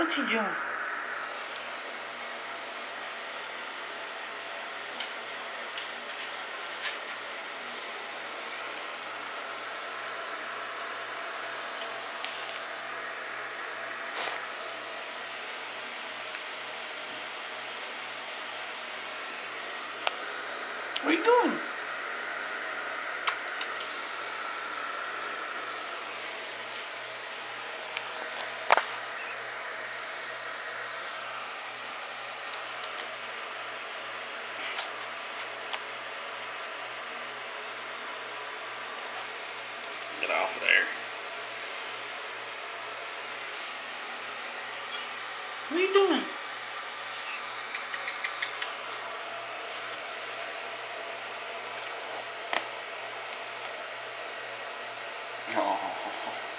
What are you doing? get off of there. What are you doing? Oh.